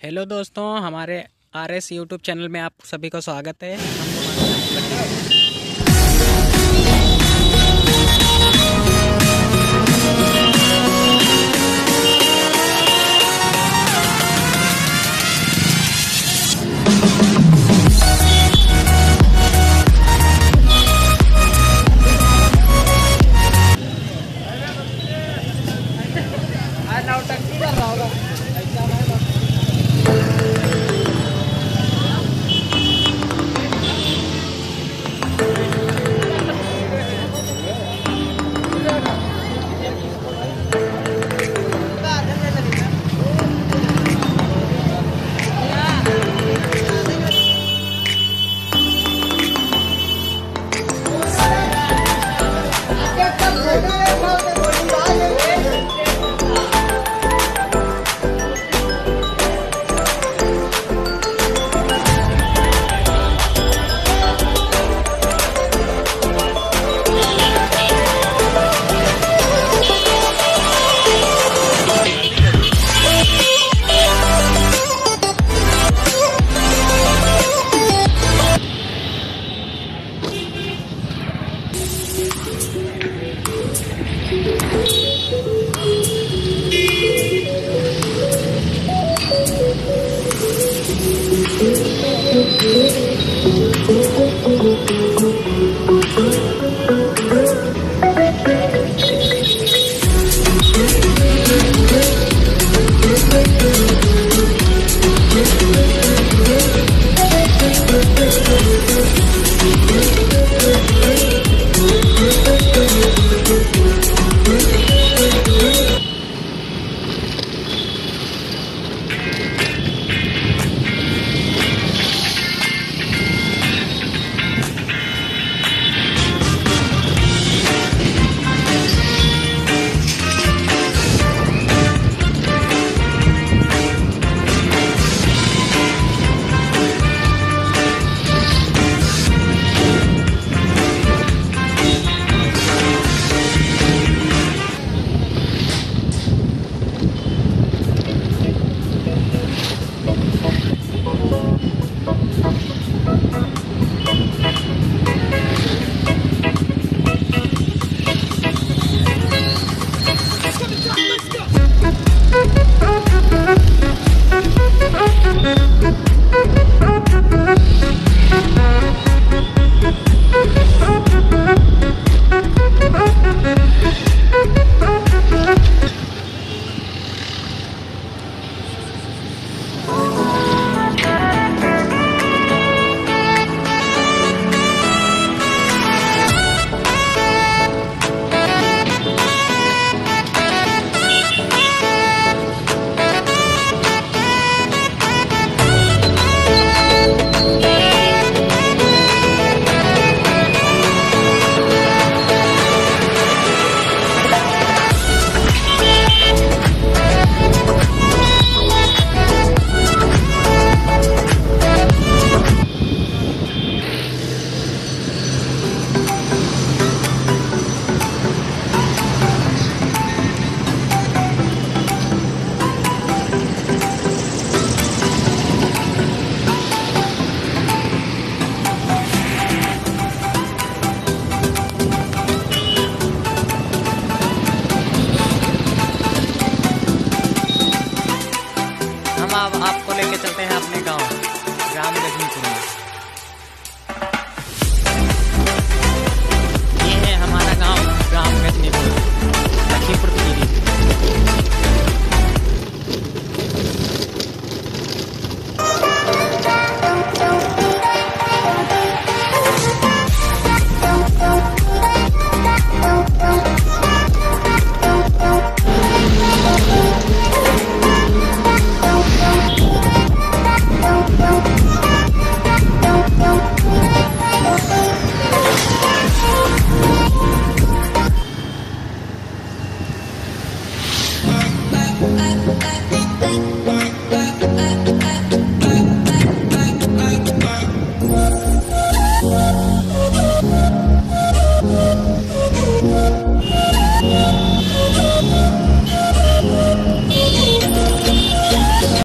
Hello दोस्तों हमारे R S YouTube channel में आप सभी का स्वागत है।